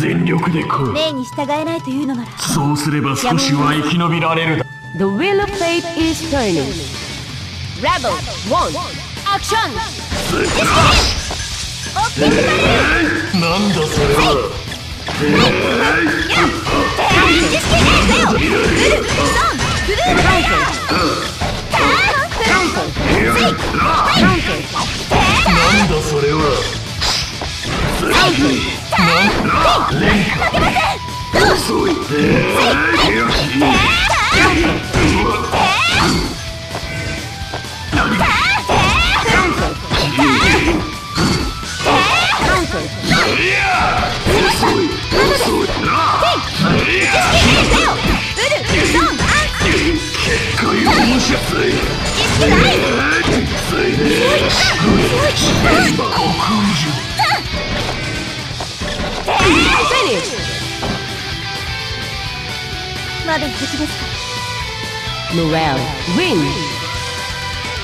全力で来い命に従えないというのならそうすれば少しは生き延びられるだ The wheel of fate is turning. Rebel 1 action! なんだそれはなんだそれは結まだ敵ですか Morale win!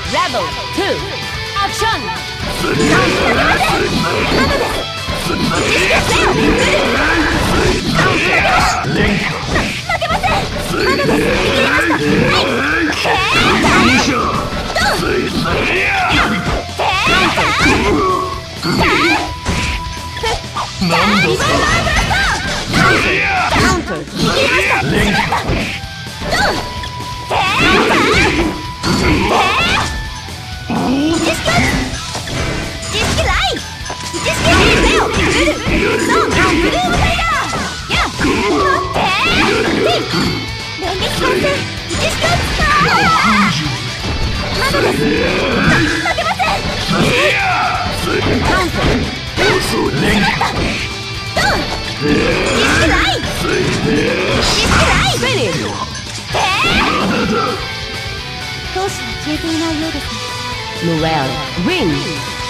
Rebel 2 action! 連下ついね容赦ついなんだそれ Counter! 遅い連下 Finish! 闘志は消えていないようですね Morale win! Rebel 3 action! 触ってますか Counter! Counter! 連下なんだそれは遅い遅いおとなしくし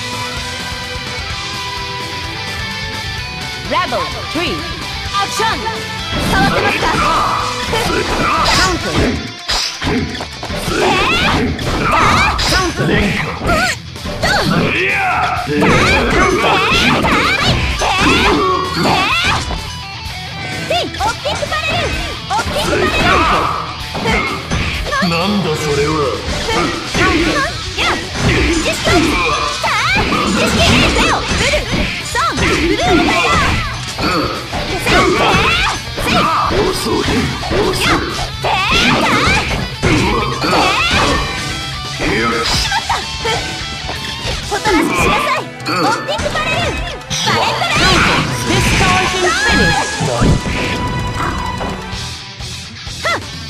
なさいオッティックバレルバレンバレ Distortion finish!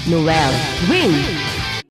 Morale win!